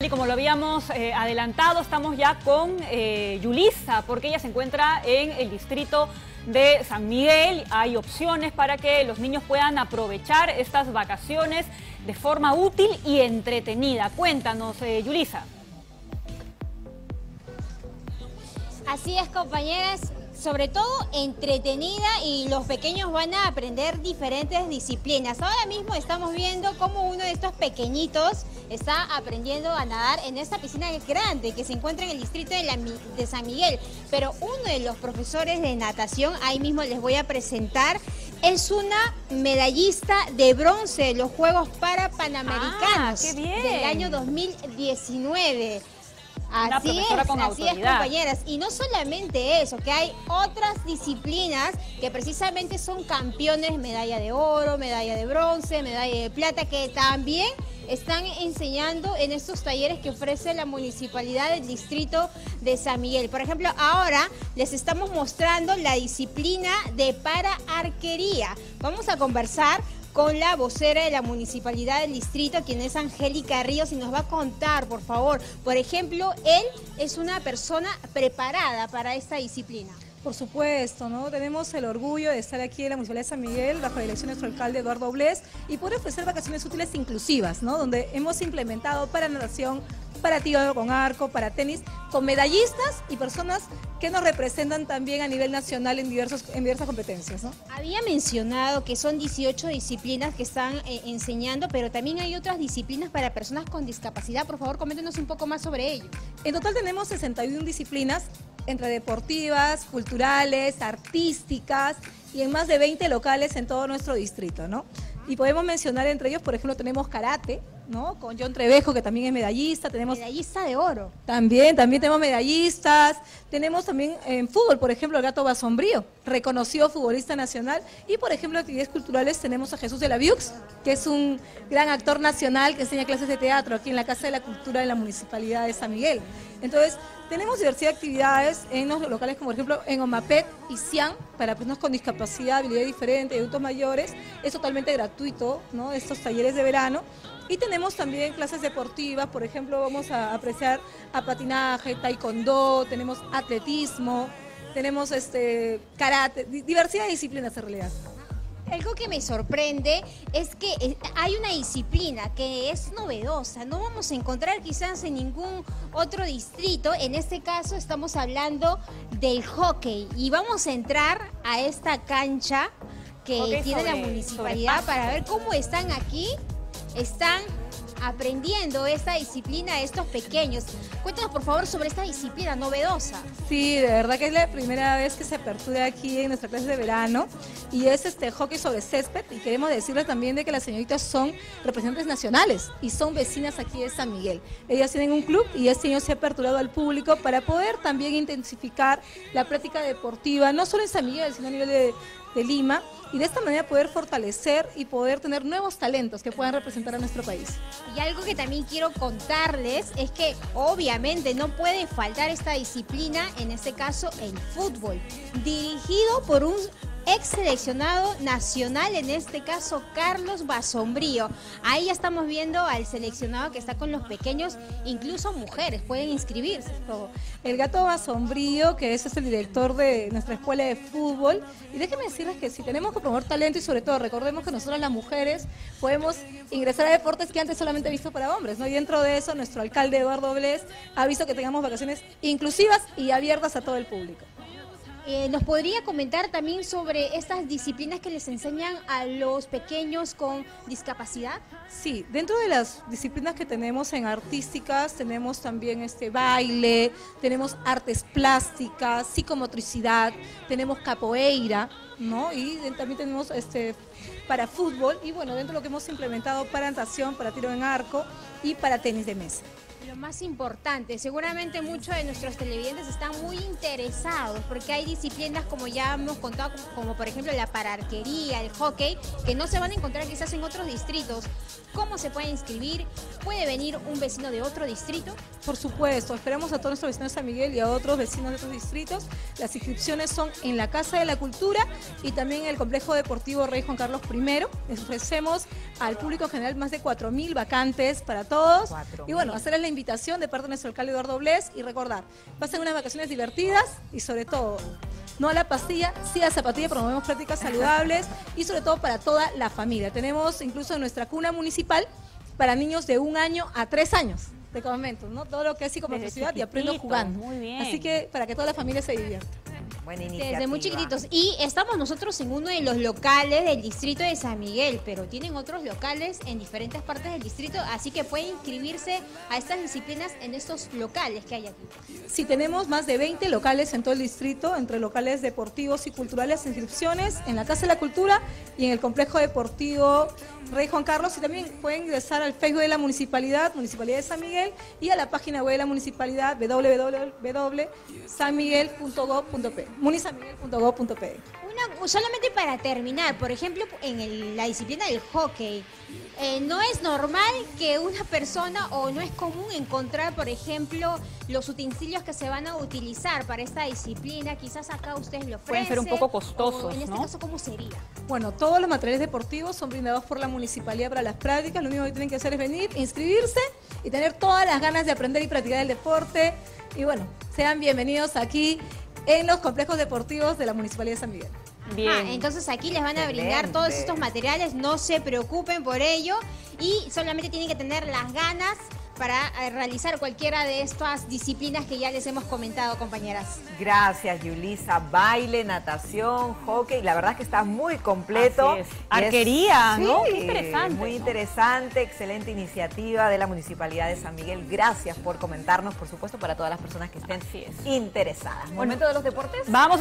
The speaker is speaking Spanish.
Y como lo habíamos eh, adelantado, estamos ya con eh, Yulisa, porque ella se encuentra en el distrito de San Miguel. Hay opciones para que los niños puedan aprovechar estas vacaciones de forma útil y entretenida. Cuéntanos, eh, Yulisa. Así es, compañeras sobre todo entretenida y los pequeños van a aprender diferentes disciplinas. Ahora mismo estamos viendo cómo uno de estos pequeñitos está aprendiendo a nadar en esta piscina grande que se encuentra en el distrito de, San Miguel. Pero uno de los profesores de natación, ahí mismo les voy a presentar, es una medallista de bronce de los Juegos para Panamericanos ah, del año 2019. Así es, así es, compañeras. Y no solamente eso, que hay otras disciplinas que precisamente son campeones, medalla de oro, medalla de bronce, medalla de plata, que también están enseñando en estos talleres que ofrece la Municipalidad del Distrito de San Miguel. Por ejemplo, ahora les estamos mostrando la disciplina de para arquería. Vamos a conversar con la vocera de la Municipalidad del Distrito, quien es Angélica Ríos, y nos va a contar, por favor. Por ejemplo, él es una persona preparada para esta disciplina. Por supuesto, ¿no? Tenemos el orgullo de estar aquí en la Municipalidad de San Miguel, bajo la elección de nuestro alcalde Eduardo Bles, y poder ofrecer vacaciones útiles inclusivas, ¿no? Donde hemos implementado para natación, para tiro con arco, para tenis, con medallistas y personas que nos representan también a nivel nacional en, diversos, en diversas competencias. ¿no? Había mencionado que son 18 disciplinas que están eh, enseñando, pero también hay otras disciplinas para personas con discapacidad. Por favor, coméntenos un poco más sobre ello. En total tenemos 61 disciplinas entre deportivas, culturales, artísticas y en más de 20 locales en todo nuestro distrito, ¿no? Y podemos mencionar entre ellos, por ejemplo, tenemos karate, ¿no? Con John Trevejo, que también es medallista. Tenemos medallista de oro. También, también tenemos medallistas. Tenemos también en fútbol, por ejemplo, el gato Basombrío, reconocido futbolista nacional. Y, por ejemplo, en actividades culturales tenemos a Jesús de la Viux, que es un gran actor nacional que enseña clases de teatro aquí en la Casa de la Cultura de la Municipalidad de San Miguel. Entonces, tenemos diversidad de actividades en los locales como por ejemplo en Omapet y Cian para personas con discapacidad, habilidad diferente, adultos mayores. Es totalmente gratuito, ¿no? Estos talleres de verano. Y tenemos también clases deportivas, por ejemplo, vamos a apreciar a patinaje, taekwondo, tenemos atletismo, tenemos este karate, diversidad de disciplinas en realidad. Algo que me sorprende es que eh, hay una disciplina que es novedosa, no vamos a encontrar quizás en ningún otro distrito, en este caso estamos hablando del hockey y vamos a entrar a esta cancha que tiene la municipalidad para ver cómo están aquí, están aprendiendo esta disciplina estos pequeños. Cuéntanos por favor sobre esta disciplina novedosa. Sí, de verdad que es la primera vez que se apertura aquí en nuestra clase de verano y es este hockey sobre césped y queremos decirles también de que las señoritas son representantes nacionales y son vecinas aquí de San Miguel. Ellas tienen un club y este año se ha aperturado al público para poder también intensificar la práctica deportiva, no solo en San Miguel, sino a nivel de, de Lima y de esta manera poder fortalecer y poder tener nuevos talentos que puedan representar a nuestro país. Y algo que también quiero contarles es que obviamente no puede faltar esta disciplina, en este caso el fútbol, dirigido por un ex seleccionado nacional, en este caso Carlos Basombrío. Ahí ya estamos viendo al seleccionado que está con los pequeños, incluso mujeres pueden inscribirse. El gato Basombrío, que ese es el director de nuestra escuela de fútbol. Y déjenme decirles que si tenemos que promover talento y sobre todo recordemos que nosotros las mujeres podemos ingresar a deportes que antes solamente visto para hombres, ¿no? Y dentro de eso nuestro alcalde Eduardo Bles ha visto que tengamos vacaciones inclusivas y abiertas a todo el público. Eh, ¿Nos podría comentar también sobre estas disciplinas que les enseñan a los pequeños con discapacidad? Sí, dentro de las disciplinas que tenemos en artísticas tenemos también este baile, tenemos artes plásticas, psicomotricidad, tenemos capoeira, ¿no? Y también tenemos este para fútbol y bueno, dentro de lo que hemos implementado para natación, para tiro en arco y para tenis de mesa. Lo más importante, seguramente muchos de nuestros televidentes están muy interesados porque hay disciplinas como ya hemos contado, como por ejemplo la pararquería, el hockey, que no se van a encontrar quizás en otros distritos. ¿Cómo se puede inscribir? ¿Puede venir un vecino de otro distrito? Por supuesto, esperamos a todos nuestros vecinos de San Miguel y a otros vecinos de otros distritos. Las inscripciones son en la Casa de la Cultura y también en el Complejo Deportivo Rey Juan Carlos I. Les ofrecemos al público general más de 4.000 vacantes para todos. Y bueno, hacerles la invitación de parte de nuestro alcalde Eduardo Bles y recordar, pasen unas vacaciones divertidas y sobre todo, no a la pastilla, sí a la zapatilla, promovemos prácticas saludables y sobre todo para toda la familia. Tenemos incluso nuestra cuna municipal para niños de un año a tres años de comento, ¿no? Todo lo que es psicomotricidad y aprendo jugando. Muy bien. Así que para que toda la familia se divierta. Desde muy chiquititos. Y estamos nosotros en uno de los locales del distrito de San Miguel, pero tienen otros locales en diferentes partes del distrito, así que pueden inscribirse a estas disciplinas en estos locales que hay aquí. Sí, tenemos más de 20 locales en todo el distrito, entre locales deportivos y culturales, inscripciones en la Casa de la Cultura y en el Complejo Deportivo Rey Juan Carlos. Y también pueden ingresar al Facebook de la Municipalidad, Municipalidad de San Miguel, y a la página web de la Municipalidad, www.sanmiguel.gov.p munisamiguel.gov.pe. Solamente para terminar, por ejemplo, en la disciplina del hockey, eh, no es normal que una persona o no es común encontrar, por ejemplo, los utensilios que se van a utilizar para esta disciplina. Quizás acá ustedes lo ofrecen. Pueden ser un poco costosos. En este caso, ¿cómo sería? Bueno, todos los materiales deportivos son brindados por la municipalidad para las prácticas. Lo único que tienen que hacer es venir, inscribirse y tener todas las ganas de aprender y practicar el deporte. Y bueno, sean bienvenidos aquí en los complejos deportivos de la Municipalidad de San Miguel. Bien. Ah, entonces aquí les van a brindar todos estos materiales, no se preocupen por ello y solamente tienen que tener las ganas para eh, realizar cualquiera de estas disciplinas que ya les hemos comentado, compañeras. Gracias, Yulisa. Baile, natación, hockey. La verdad es que está muy completo. Arquería, ¿no? Qué interesante. Muy interesante, excelente iniciativa de la Municipalidad de San Miguel. Gracias por comentarnos, por supuesto, para todas las personas que estén interesadas. ¿Momento de los deportes? Vamos.